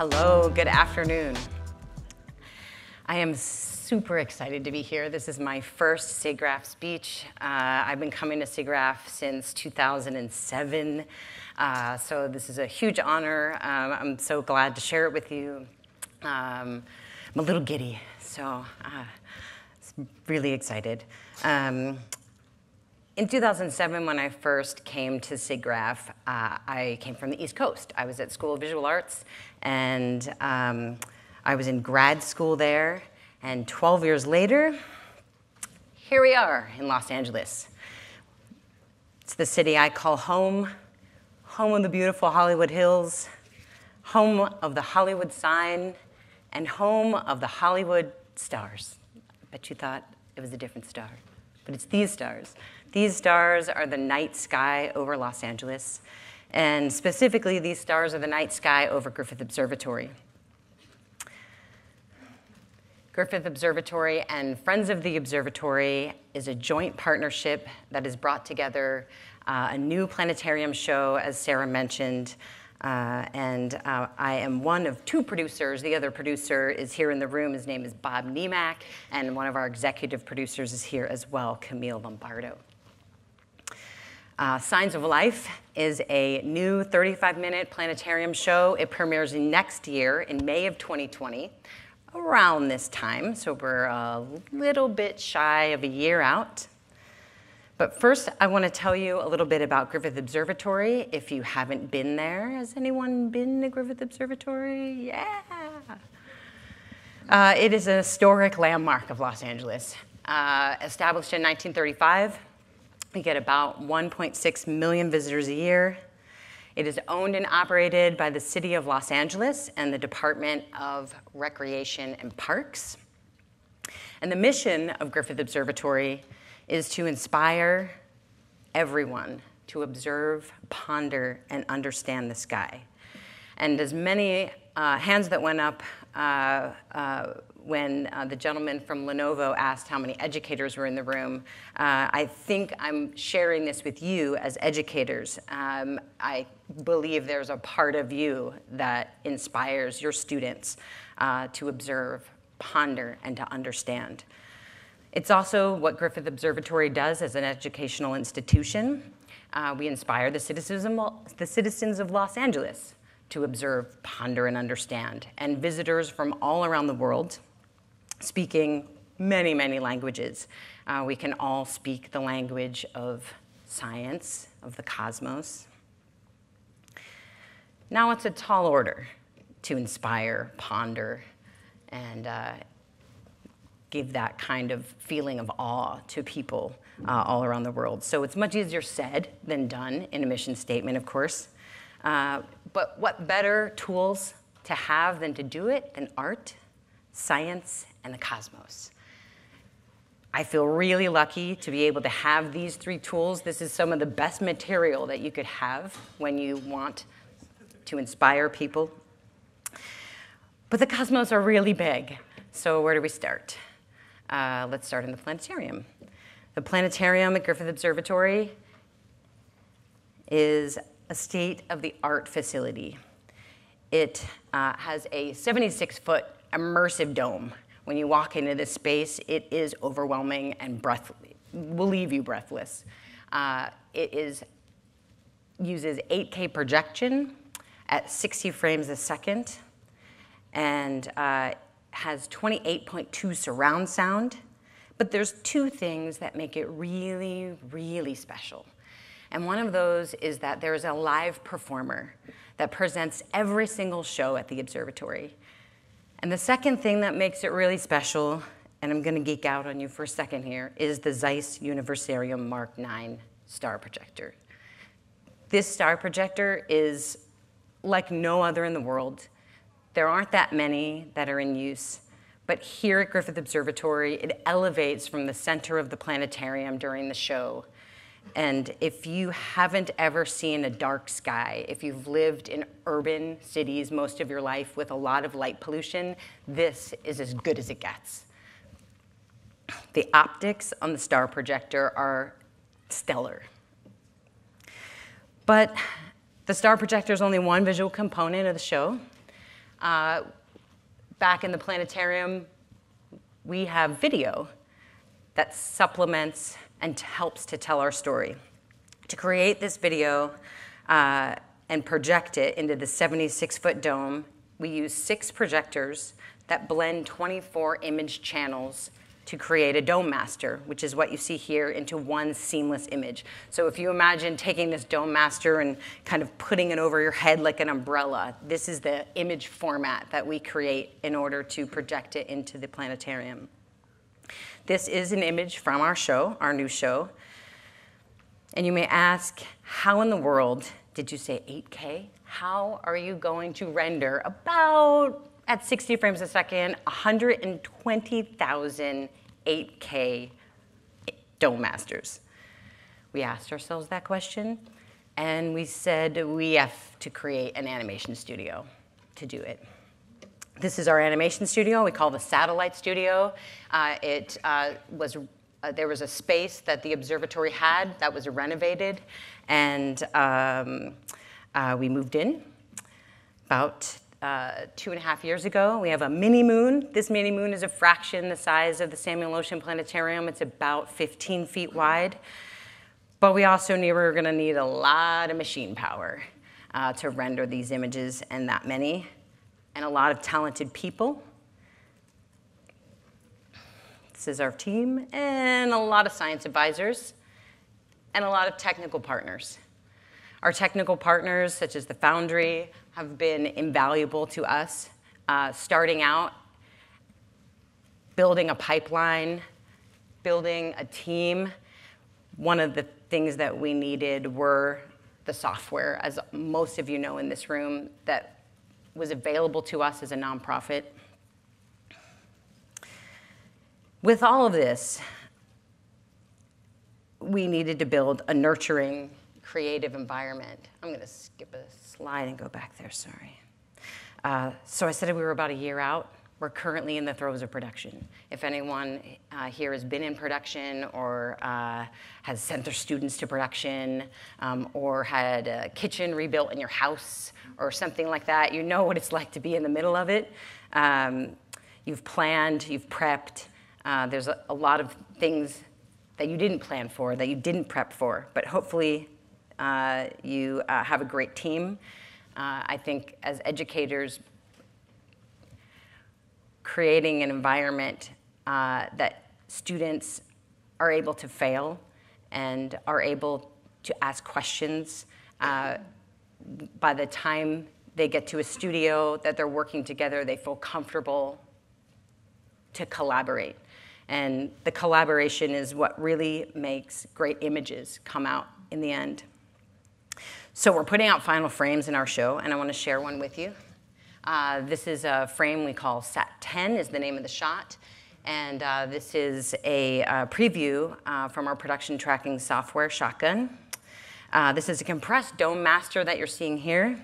Hello, good afternoon. I am super excited to be here. This is my first SIGGRAPH speech. Uh, I've been coming to SIGGRAPH since 2007, uh, so this is a huge honor. Um, I'm so glad to share it with you. Um, I'm a little giddy, so uh, really excited. Um, in 2007, when I first came to SIGGRAPH, uh, I came from the East Coast. I was at School of Visual Arts, and um, I was in grad school there. And 12 years later, here we are in Los Angeles. It's the city I call home, home of the beautiful Hollywood Hills, home of the Hollywood sign, and home of the Hollywood stars. I bet you thought it was a different star, but it's these stars. These stars are the night sky over Los Angeles, and specifically, these stars are the night sky over Griffith Observatory. Griffith Observatory and Friends of the Observatory is a joint partnership that has brought together uh, a new planetarium show, as Sarah mentioned. Uh, and uh, I am one of two producers. The other producer is here in the room. His name is Bob Niemak, and one of our executive producers is here as well, Camille Lombardo. Uh, Signs of Life is a new 35 minute planetarium show. It premieres next year in May of 2020 around this time, so we're a little bit shy of a year out. But first, I want to tell you a little bit about Griffith Observatory. If you haven't been there, has anyone been to Griffith Observatory? Yeah. Uh, it is a historic landmark of Los Angeles. Uh, established in 1935, we get about 1.6 million visitors a year. It is owned and operated by the City of Los Angeles and the Department of Recreation and Parks. And the mission of Griffith Observatory is to inspire everyone to observe, ponder, and understand the sky. And as many uh, hands that went up uh, uh, when uh, the gentleman from Lenovo asked how many educators were in the room. Uh, I think I'm sharing this with you as educators. Um, I believe there's a part of you that inspires your students uh, to observe, ponder, and to understand. It's also what Griffith Observatory does as an educational institution. We inspire the citizens of Los Angeles to observe, ponder, and understand, and visitors from all around the world speaking many, many languages. Uh, we can all speak the language of science, of the cosmos. Now it's a tall order to inspire, ponder, and uh, give that kind of feeling of awe to people uh, all around the world. So it's much easier said than done in a mission statement, of course. Uh, but what better tools to have than to do it than art, science, and the cosmos? I feel really lucky to be able to have these three tools. This is some of the best material that you could have when you want to inspire people. But the cosmos are really big. So, where do we start? Uh, let's start in the planetarium. The planetarium at Griffith Observatory is a state of the art facility. It uh, has a 76 foot immersive dome. When you walk into this space, it is overwhelming and breath will leave you breathless. Uh, it is uses 8K projection at 60 frames a second and uh, has 28.2 surround sound. But there's two things that make it really, really special. And one of those is that there's a live performer that presents every single show at the observatory. And the second thing that makes it really special, and I'm going to geek out on you for a second here, is the Zeiss Universarium Mark IX star projector. This star projector is like no other in the world. There aren't that many that are in use. But here at Griffith Observatory, it elevates from the center of the planetarium during the show and if you haven't ever seen a dark sky, if you've lived in urban cities most of your life with a lot of light pollution, this is as good as it gets. The optics on the star projector are stellar. But the star projector is only one visual component of the show. uh, back in the planetarium, we have video that supplements and helps to tell our story. To create this video uh, and project it into the 76 foot dome, we use six projectors that blend 24 image channels to create a dome master, which is what you see here, into one seamless image. So if you imagine taking this dome master and kind of putting it over your head like an umbrella, this is the image format that we create in order to project it into the planetarium. This is an image from our show, our new show. And you may ask, how in the world did you say 8K? How are you going to render about at 60 frames a second, 120,000 8K Dome Masters? We asked ourselves that question, and we said we have to create an animation studio to do it. This is our animation studio. We call the Satellite Studio. Uh, it uh, was uh, there was a space that the observatory had that was renovated, and um, uh, we moved in about uh, two and a half years ago. We have a mini moon. This mini moon is a fraction the size of the Samuel Oschin Planetarium. It's about 15 feet wide. But we also knew we were going to need a lot of machine power uh, to render these images and that many, and a lot of talented people. This is our team, and a lot of science advisors, and a lot of technical partners. Our technical partners, such as the Foundry, have been invaluable to us. Uh, starting out, building a pipeline, building a team, one of the things that we needed were the software, as most of you know in this room, that was available to us as a nonprofit. With all of this, we needed to build a nurturing creative environment. I'm going to skip a slide and go back there, sorry. Uh, so I said we were about a year out. We're currently in the throes of production. If anyone uh, here has been in production or uh, has sent their students to production um, or had a kitchen rebuilt in your house or something like that, you know what it's like to be in the middle of it. Um, you've planned, you've prepped. Uh, there's a, a lot of things that you didn't plan for, that you didn't prep for, but hopefully uh, you uh, have a great team. Uh, I think as educators, creating an environment uh, that students are able to fail and are able to ask questions. Uh, by the time they get to a studio that they're working together, they feel comfortable to collaborate. And the collaboration is what really makes great images come out in the end. So we're putting out final frames in our show, and I want to share one with you. Uh, this is a frame we call Sat 10 is the name of the shot. And uh, this is a uh, preview uh, from our production tracking software, Shotgun. Uh, this is a compressed dome master that you're seeing here.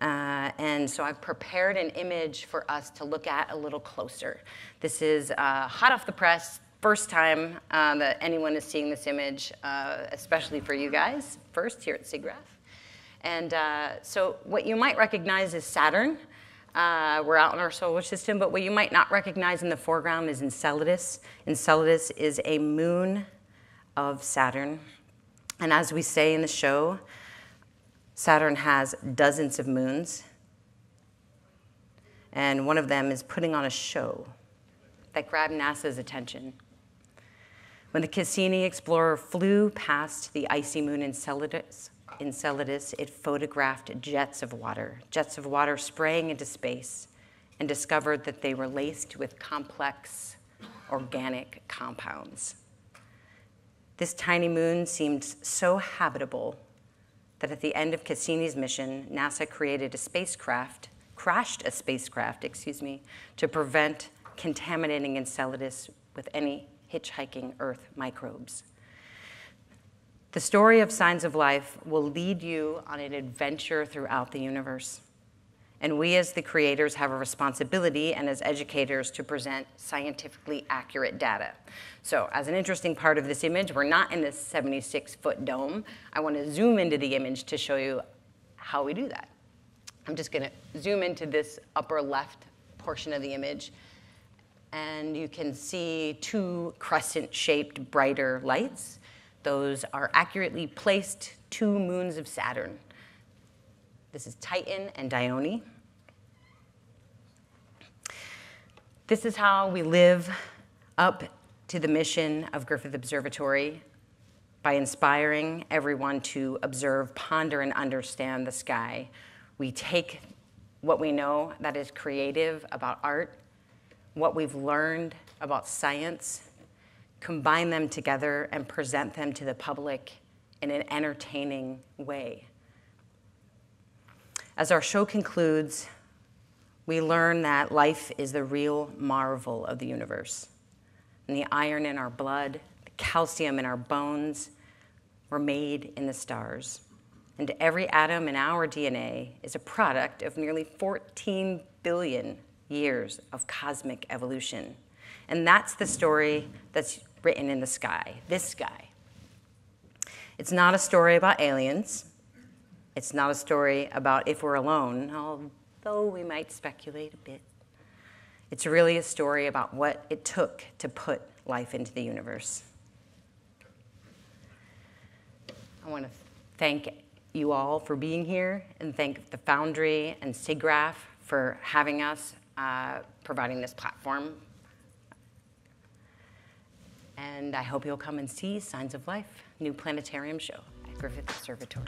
Uh, and so I've prepared an image for us to look at a little closer. This is hot off the press, first time that anyone is seeing this image, especially for you guys, first here at SIGGRAPH. And so what you might recognize is Saturn. Uh, we're out in our solar system, but what you might not recognize in the foreground is Enceladus. Enceladus is a moon of Saturn. And as we say in the show, Saturn has dozens of moons. And one of them is putting on a show that grabbed NASA's attention. When the Cassini explorer flew past the icy moon Enceladus, Enceladus, it photographed jets of water, jets of water spraying into space, and discovered that they were laced with complex organic compounds. This tiny moon seemed so habitable that at the end of Cassini's mission, NASA created a spacecraft, crashed a spacecraft, excuse me, to prevent contaminating Enceladus with any hitchhiking Earth microbes. The story of Signs of Life will lead you on an adventure throughout the universe. And we, as the creators, have a responsibility and as educators to present scientifically accurate data. So, as an interesting part of this image, we're not in this 76 foot dome. I want to zoom into the image to show you how we do that. I'm just going to zoom into this upper left portion of the image. And you can see two crescent shaped brighter lights. Those are accurately placed two moons of Saturn. This is Titan and Dione. This is how we live up to the mission of Griffith Observatory by inspiring everyone to observe, ponder, and understand the sky. We take what we know that is creative about art, what we've learned about science, combine them together, and present them to the public in an entertaining way. As our show concludes, we learn that life is the real marvel of the universe. And the iron in our blood, the calcium in our bones, were made in the stars. And every atom in our DNA is a product of nearly 14 billion years of cosmic evolution. And that's the story that's written in the sky, this sky. It's not a story about aliens. It's not a story about if we're alone, although we might speculate a bit. It's really a story about what it took to put life into the universe. I want to thank you all for being here and thank the Foundry and SIGGRAPH for having us, uh, providing this platform. And I hope you'll come and see Signs of Life, new planetarium show at Griffith Observatory.